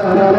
Oh,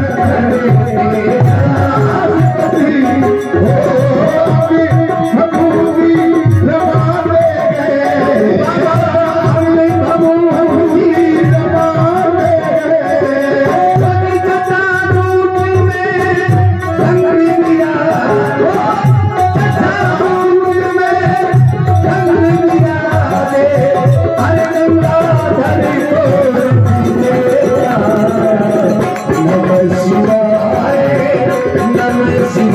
Gracias.